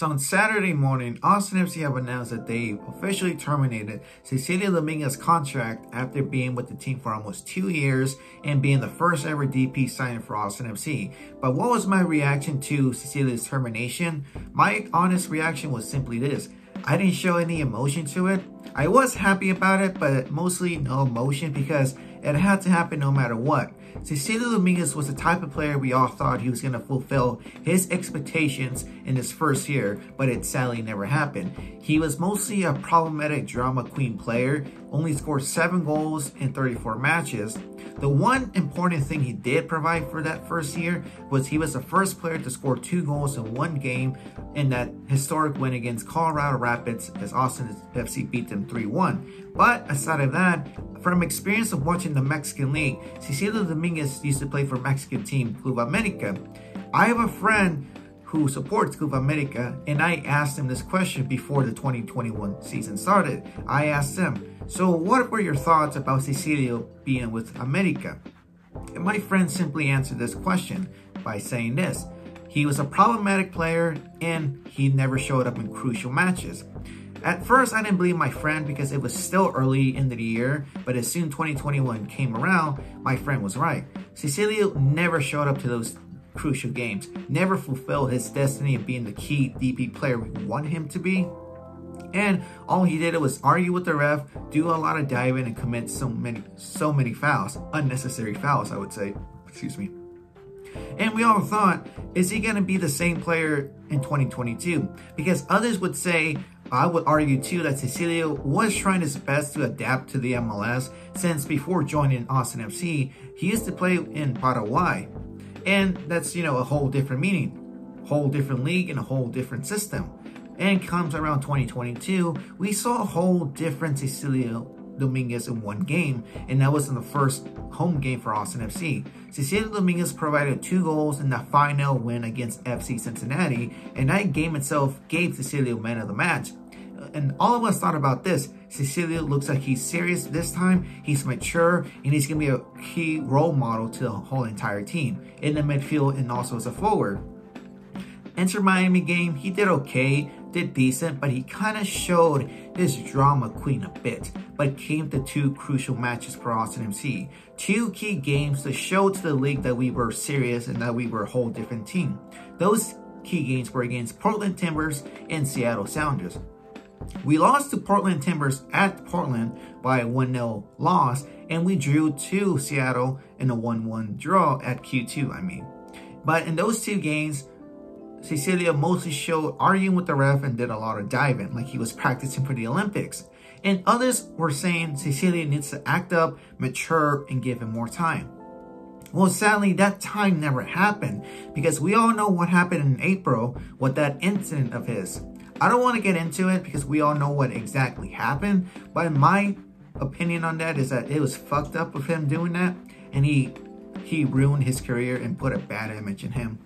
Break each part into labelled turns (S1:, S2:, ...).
S1: So on Saturday morning, Austin FC have announced that they officially terminated Cecilio Dominguez's contract after being with the team for almost two years and being the first ever DP signing for Austin FC. But what was my reaction to Cecilio's termination? My honest reaction was simply this. I didn't show any emotion to it. I was happy about it, but mostly no emotion because it had to happen no matter what. Cecilio Dominguez was the type of player we all thought he was going to fulfill his expectations in his first year, but it sadly never happened. He was mostly a problematic drama queen player, only scored 7 goals in 34 matches. The one important thing he did provide for that first year was he was the first player to score 2 goals in one game in that historic win against Colorado Rapids as Austin FC beat them 3-1. But aside of that, from experience of watching the Mexican League, Cecilio Dominguez used to play for Mexican team Club America. I have a friend who supports Club America, and I asked him this question before the 2021 season started. I asked him, so what were your thoughts about Cecilio being with America? And my friend simply answered this question by saying this. He was a problematic player and he never showed up in crucial matches. At first, I didn't believe my friend because it was still early in the year, but as soon 2021 came around, my friend was right. Cecilio never showed up to those crucial games, never fulfilled his destiny of being the key DP player we want him to be. And all he did was argue with the ref, do a lot of diving, and commit so many, so many fouls, unnecessary fouls, I would say. Excuse me. And we all thought, is he going to be the same player in 2022? Because others would say, I would argue too that Cecilio was trying his best to adapt to the MLS since before joining Austin FC, he used to play in Paraguay. And that's, you know, a whole different meaning, whole different league and a whole different system. And comes around 2022, we saw a whole different Cecilio Dominguez in one game, and that was in the first home game for Austin FC. Cecilio Dominguez provided two goals in the final win against FC Cincinnati, and that game itself gave Cecilio man of the match. And all of us thought about this. Cecilio looks like he's serious this time. He's mature, and he's going to be a key role model to the whole entire team in the midfield and also as a forward. Enter Miami game, he did okay, did decent, but he kind of showed his drama queen a bit. But came to two crucial matches for Austin FC. Two key games to show to the league that we were serious and that we were a whole different team. Those key games were against Portland Timbers and Seattle Sounders. We lost to Portland Timbers at Portland by a 1-0 loss, and we drew to Seattle in a 1-1 draw at Q2, I mean. But in those two games, Cecilio mostly showed arguing with the ref and did a lot of diving, like he was practicing for the Olympics. And others were saying Cecilio needs to act up, mature, and give him more time. Well, sadly, that time never happened because we all know what happened in April with that incident of his. I don't want to get into it because we all know what exactly happened, but my opinion on that is that it was fucked up of him doing that, and he he ruined his career and put a bad image in him.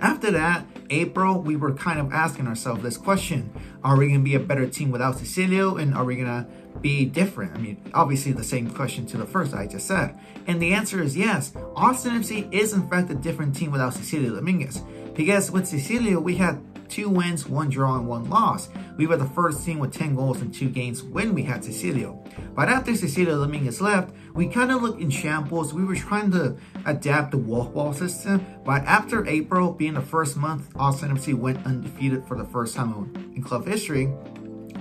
S1: After that, April, we were kind of asking ourselves this question. Are we going to be a better team without Cecilio? And are we going to be different? I mean, obviously the same question to the first I just said. And the answer is yes. Austin FC is in fact a different team without Cecilio Dominguez. Because with Cecilio, we had two wins, one draw, and one loss. We were the first team with 10 goals in two games when we had Cecilio. But after Cecilio Dominguez left, we kind of looked in shambles. We were trying to adapt the wolf ball system. But after April being the first month, Austin FC went undefeated for the first time in club history,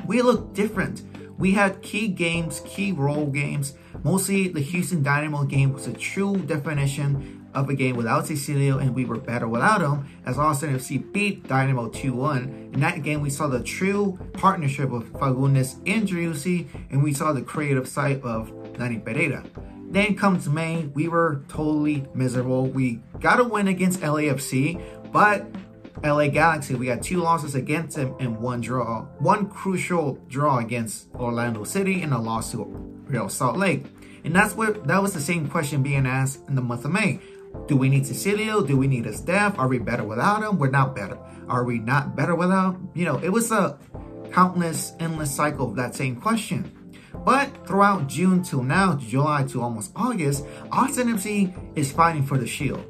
S1: we looked different. We had key games, key role games. Mostly the Houston Dynamo game was a true definition of a game without Cecilio and we were better without him as Austin FC beat Dynamo 2-1. In that game, we saw the true partnership of Fagundez and Driussi and we saw the creative side of Dani Pereira. Then comes May, we were totally miserable. We got a win against LAFC, but LA Galaxy, we got two losses against them and one draw. One crucial draw against Orlando City and a loss to Real Salt Lake. And that's what that was the same question being asked in the month of May. Do we need Cecilio? Do we need a staff? Are we better without him? We're not better. Are we not better without? You know, it was a countless, endless cycle of that same question. But throughout June till now, July to almost August, Austin FC is fighting for the shield.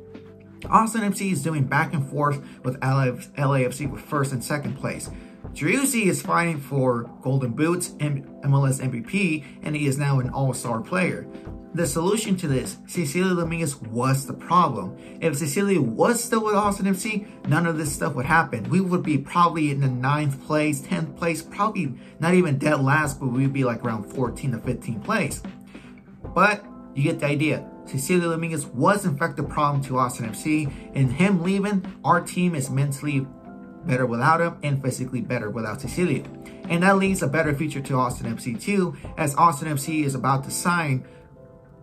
S1: Austin FC is doing back and forth with LAFC with first and second place. Driussi is fighting for Golden Boots and MLS MVP, and he is now an all-star player. The solution to this, Cecilio Dominguez was the problem. If Cecilio was still with Austin FC, none of this stuff would happen. We would be probably in the ninth place, 10th place, probably not even dead last, but we'd be like around 14 to 15 place. But you get the idea. Cecilio Dominguez was in fact the problem to Austin FC, and him leaving, our team is mentally better without him and physically better without Cecilio. And that leads a better future to Austin FC too, as Austin FC is about to sign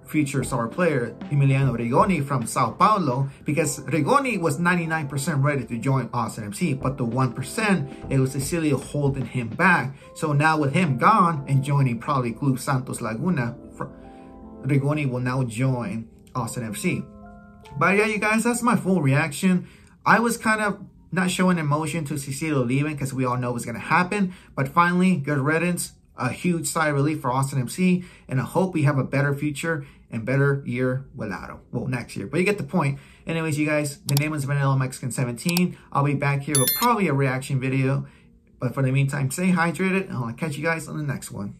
S1: future star player Emiliano Rigoni from Sao Paulo because Rigoni was 99% ready to join Austin FC, but the 1%, it was Cecilio holding him back. So now with him gone and joining probably Club Santos Laguna, Rigoni will now join Austin FC. But yeah, you guys, that's my full reaction. I was kind of not showing emotion to Cecilio leaving because we all know what's going to happen. But finally, good riddance a huge sigh of relief for Austin FC. and I hope we have a better future and better year without. Well, next year, but you get the point. Anyways, you guys, the name is Vanilla Mexican 17. I'll be back here with probably a reaction video, but for the meantime, stay hydrated, and I'll catch you guys on the next one.